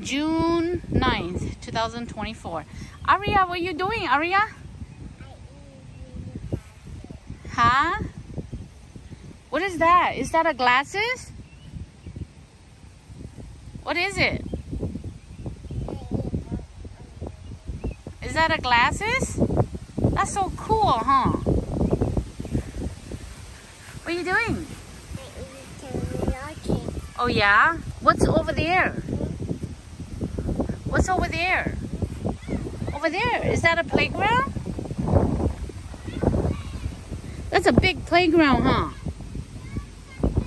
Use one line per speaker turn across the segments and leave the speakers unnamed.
June 9th, 2024. Aria, what are you doing, Aria? Huh? What is that? Is that a glasses? What is it? Is that a glasses? That's so cool, huh? What are you doing? Oh yeah? What's over there? What's over there? Over there, is that a playground? That's a big playground, huh?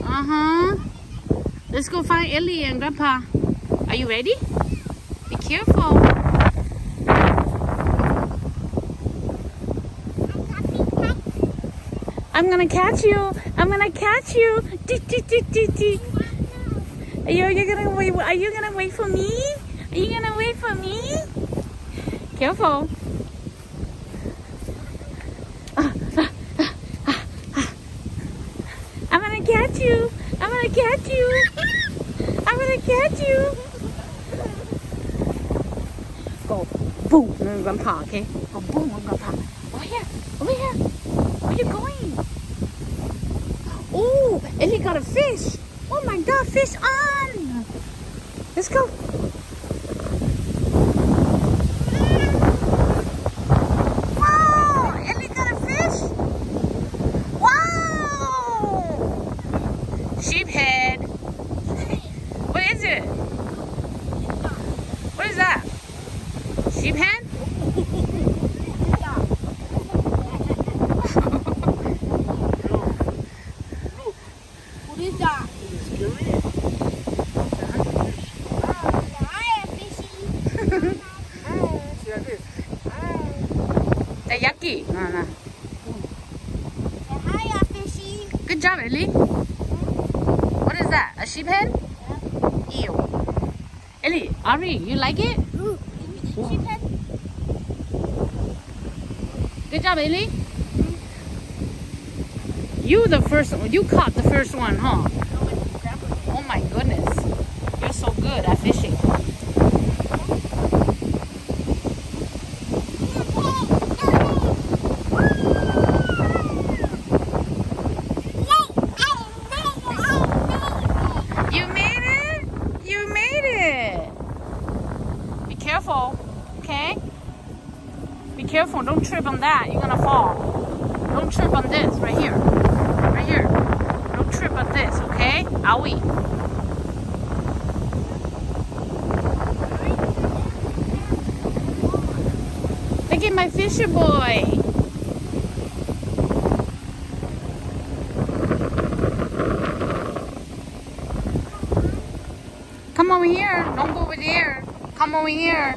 Uh-huh. Let's go find Ellie and Grandpa. Are you ready? Be careful. I'm gonna catch you. I'm gonna catch you. Are you, are you gonna wait? Are you gonna wait for me? Are you gonna wait for me? Careful. I'm gonna catch you. I'm gonna catch you. I'm gonna catch you. Go boom, I'm gonna park, okay? Go boom, I'm gonna park. Over here, over here. Where you going? Oh, and he got a fish. Oh my God, fish on. Let's go. Wow, Ellie got a fish. Wow. Sheephead. What is it? What is that? Sheephead?
What is that? I am fishing.
The yucky. No, no.
Fishing.
Good job, Ellie. What is that? A sheephead? Ew. Ellie, Ari, you like it? Good job, Ellie. You the first you caught the first one, huh? Oh my goodness. You're so good at fishing. You made it? You made it. Be careful, okay? Be careful, don't trip on that. You're gonna fall. Don't trip on this right here. Right here. Don't trip on this, okay? Owie. Look at my fisher boy. Come over here. Don't go over there. Come over here.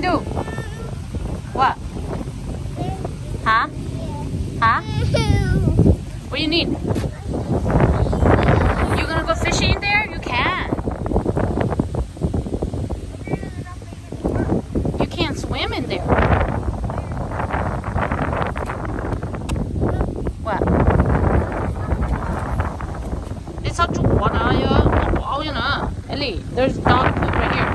gonna do? What? Huh? Huh? What do you need? You gonna go fishing in there? You can. You can't swim in there. What? It's there's dog poop right here.